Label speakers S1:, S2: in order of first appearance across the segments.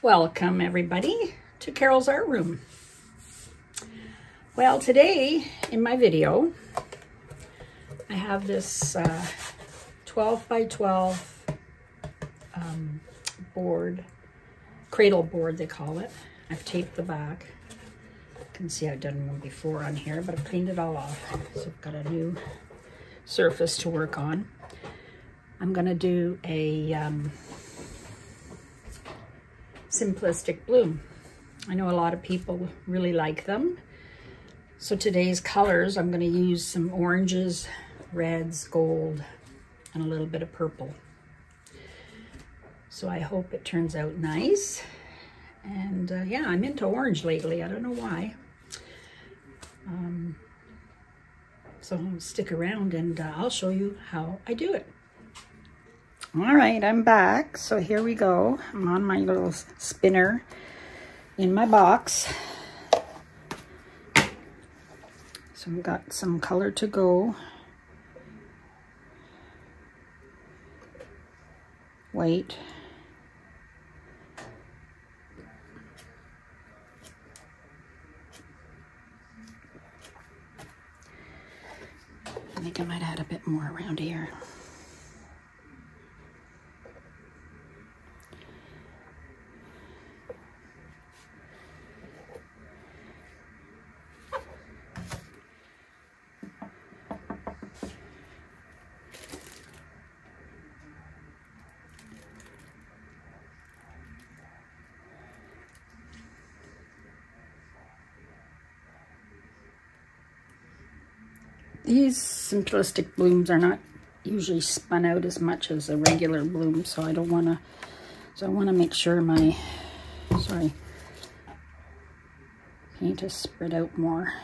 S1: Welcome everybody to Carole's Art Room. Well, today in my video, I have this uh, 12 by 12 um, board, cradle board they call it. I've taped the back. You can see I've done one before on here, but I've cleaned it all off. So I've got a new surface to work on. I'm gonna do a um, simplistic bloom. I know a lot of people really like them. So today's colors, I'm going to use some oranges, reds, gold, and a little bit of purple. So I hope it turns out nice. And uh, yeah, I'm into orange lately. I don't know why. Um, so stick around and uh, I'll show you how I do it. All right, I'm back. So here we go. I'm on my little spinner in my box. So I've got some color to go. White. I think I might add a bit more around here. These simplistic blooms are not usually spun out as much as a regular bloom, so I don't want to, so I want to make sure my, sorry, paint is spread out more.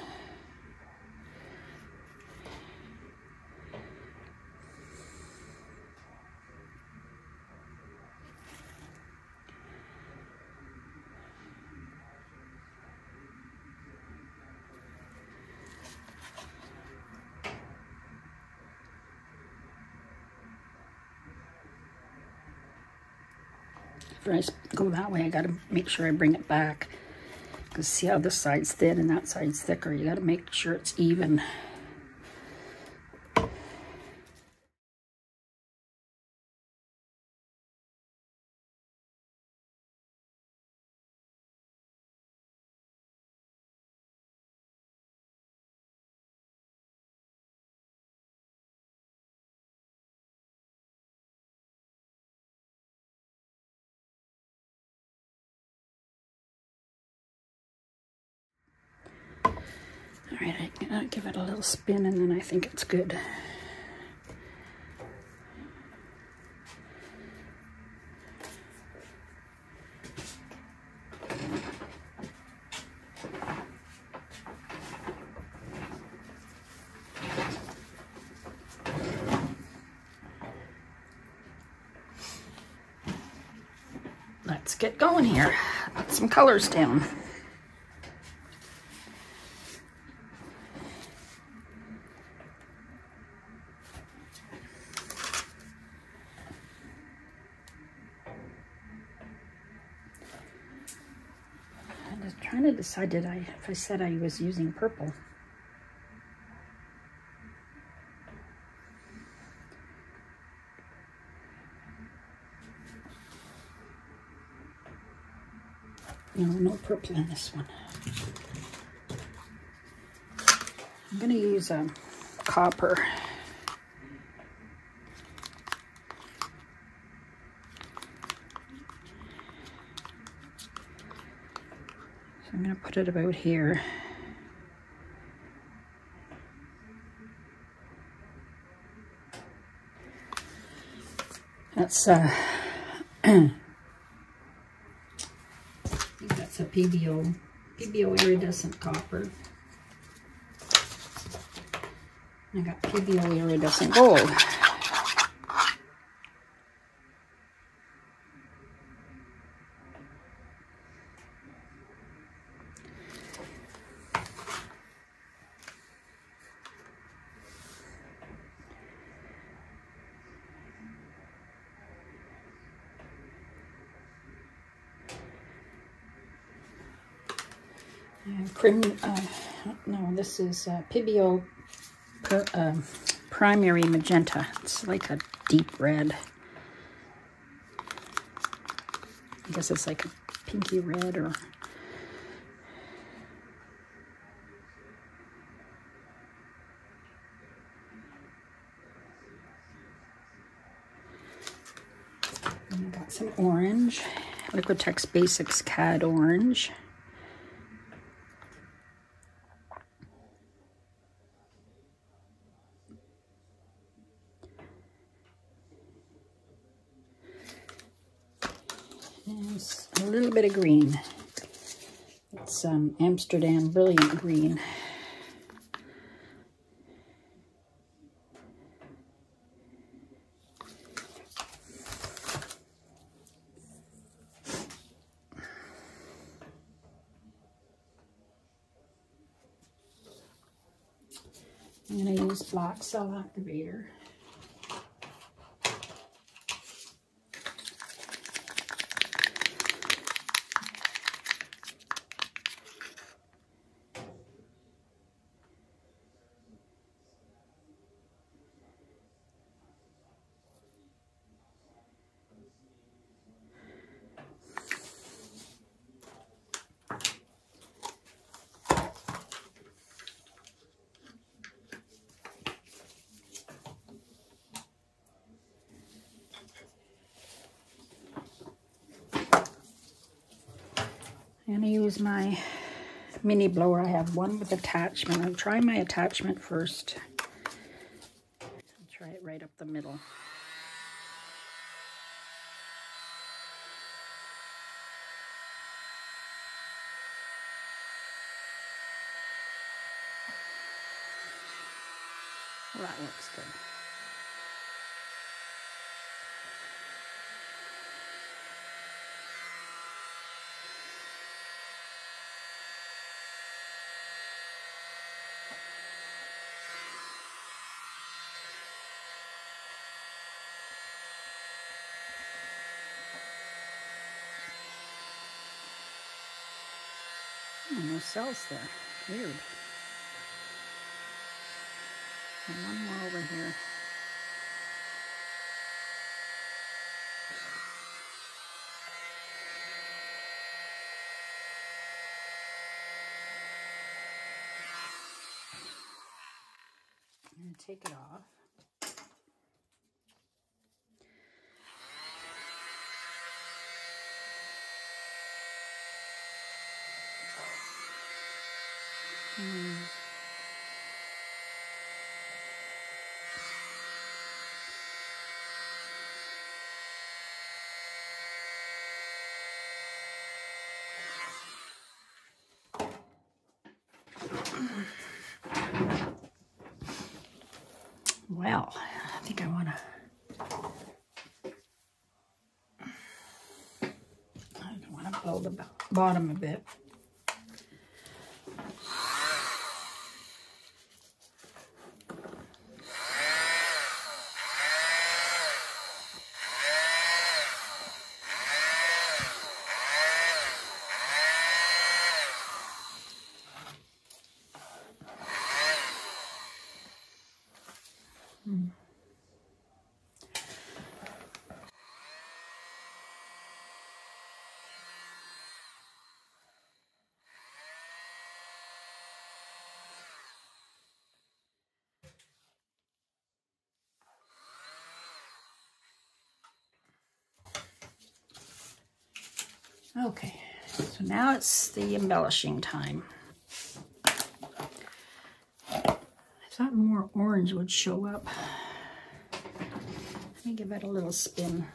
S1: I go that way, I got to make sure I bring it back. Because see how this side's thin and that side's thicker. You got to make sure it's even. All right, gonna give it a little spin and then I think it's good. Let's get going here. Put some colors down. Trying to decide I, if I said I was using purple. No, no purple in this one. I'm going to use a um, copper. I'm going to put it about here. That's uh, think that's a PBO, PBO iridescent copper. I got PBO iridescent gold. Prim, uh, no, this is uh, Pebeo per, uh, Primary Magenta. It's like a deep red. I guess it's like a pinky red or... And I got some orange, Liquitex Basics Cad Orange. A little bit of green. It's um, Amsterdam Brilliant Green. I'm going to use Black Cell Activator. I'm going to use my mini blower. I have one with attachment. I'll try my attachment first. I'll try it right up the middle. Well, that looks good. Cells there. Weird. And one more over here. I'm going to take it off. Hmm. Well, I think I want to. Blow the bottom a bit. Okay, so now it's the embellishing time. I thought more orange would show up. Let me give it a little spin.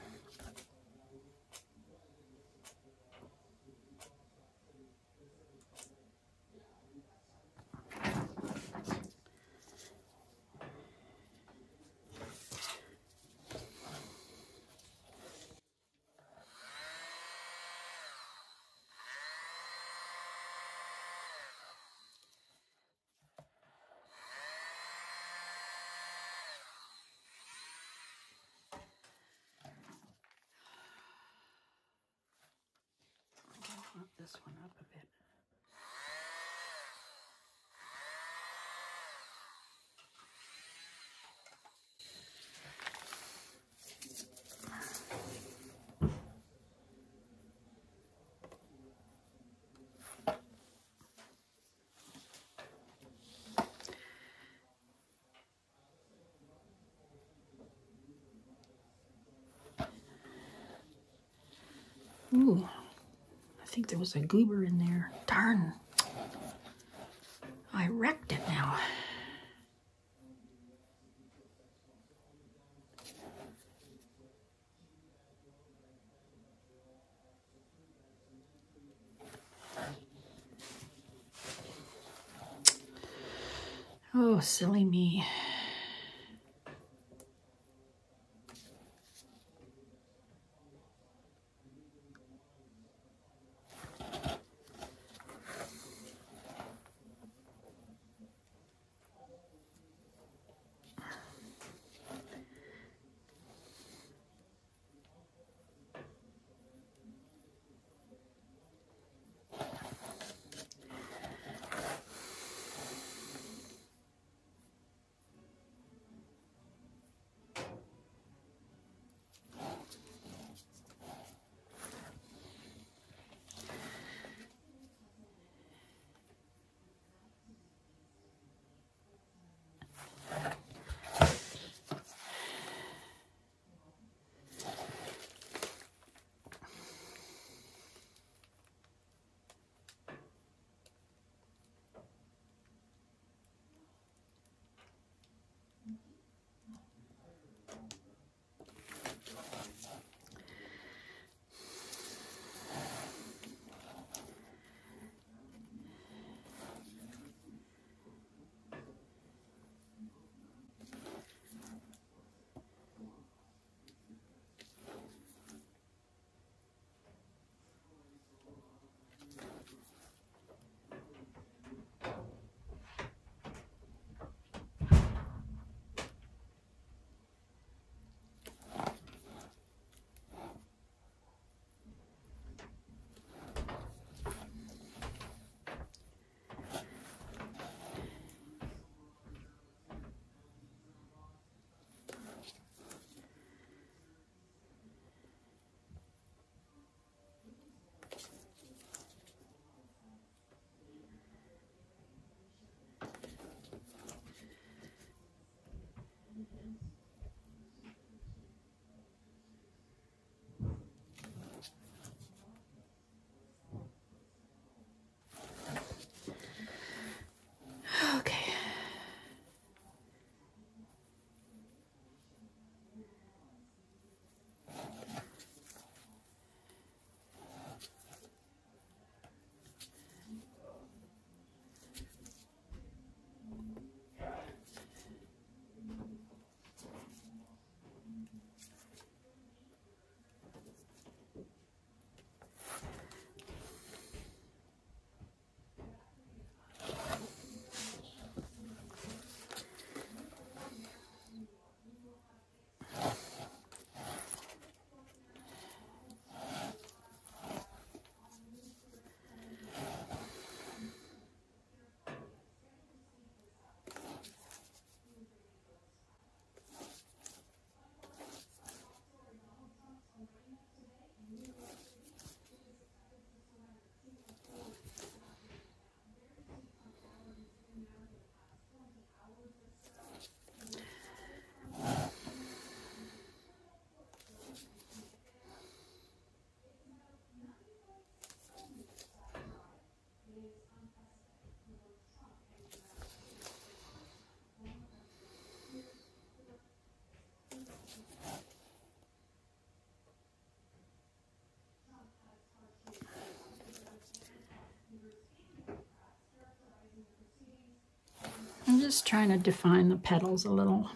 S1: this one up a bit. Ooh think there was a goober in there. Darn. I wrecked it now. Oh, silly me. Just trying to define the petals a little.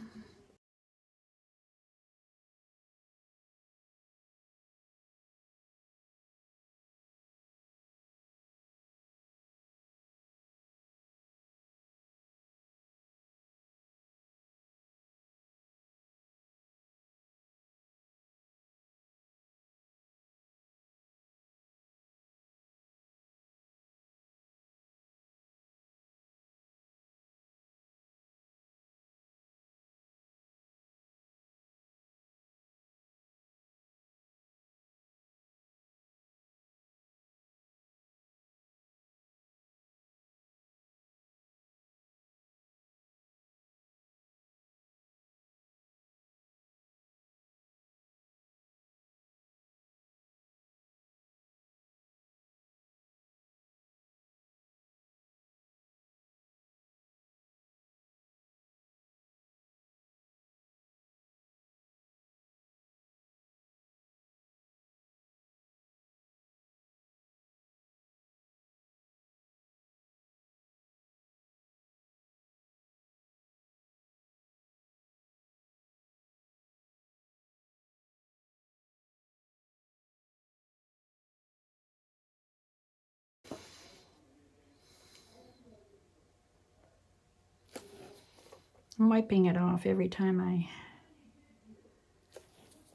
S1: I'm wiping it off every time I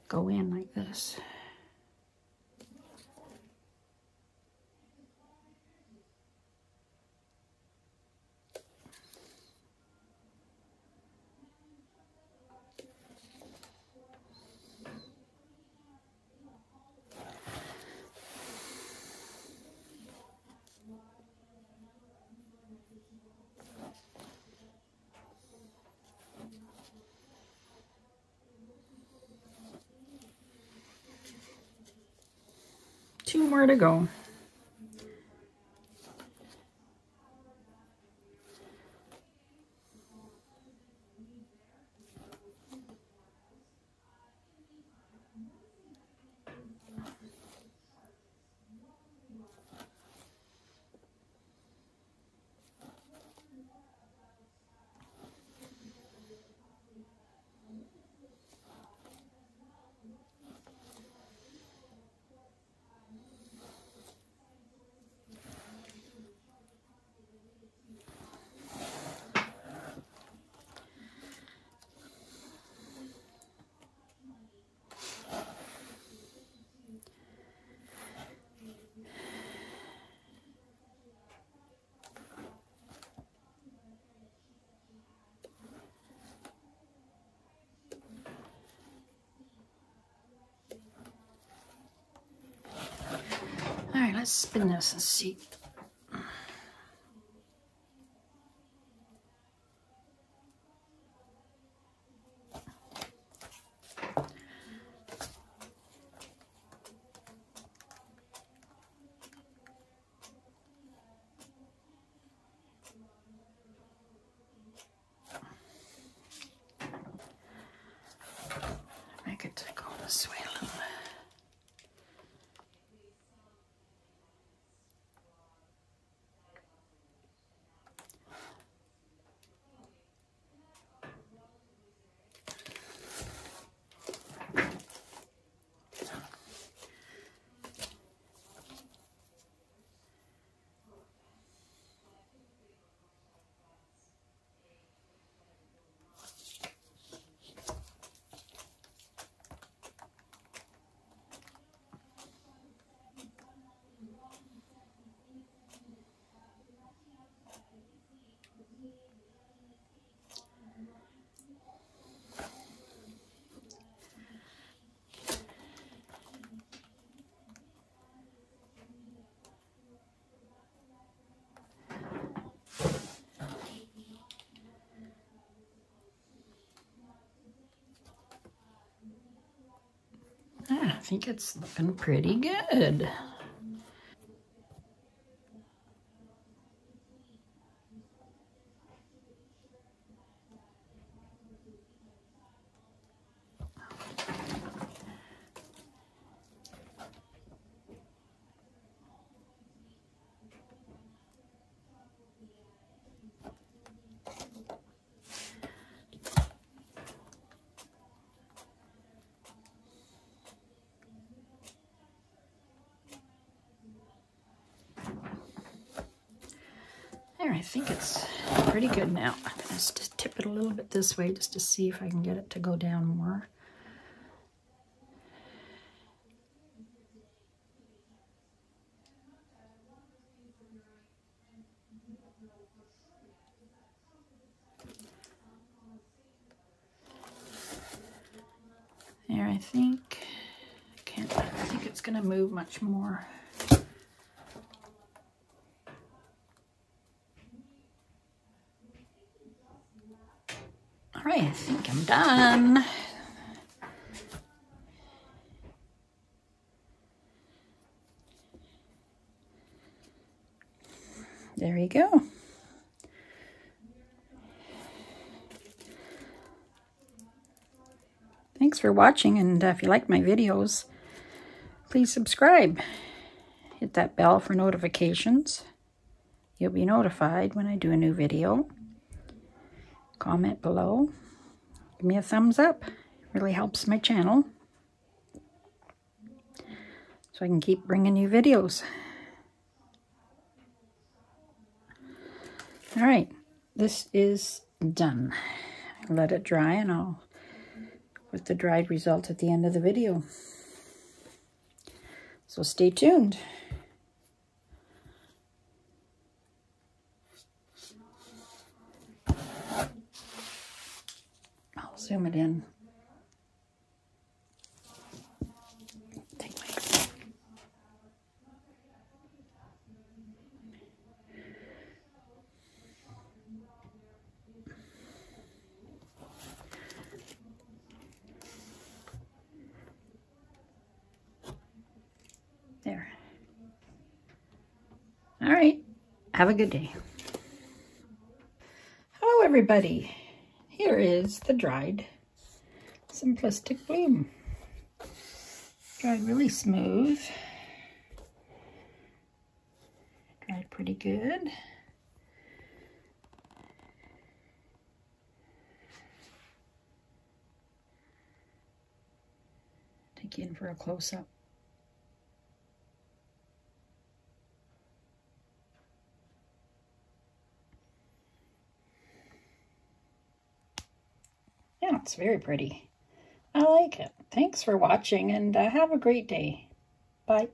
S1: go in like this. More to go. All right, let's spin this and see. Make it go this way a little. Ah, I think it's looking pretty good. There, I think it's pretty good now. I'm going to tip it a little bit this way just to see if I can get it to go down more. There, I think, I can't, I think it's going to move much more. I think I'm done. There you go. Thanks for watching, and if you like my videos, please subscribe. Hit that bell for notifications. You'll be notified when I do a new video comment below. Give me a thumbs up. It really helps my channel. So I can keep bringing you videos. All right, this is done. let it dry and I'll put the dried result at the end of the video. So stay tuned. I'll zoom it in. There. All right. Have a good day. Hello, everybody. Here is the dried simplistic bloom. Dried really smooth. Dried pretty good. Take in for a close-up. It's very pretty. I like it. Thanks for watching and uh, have a great day. Bye.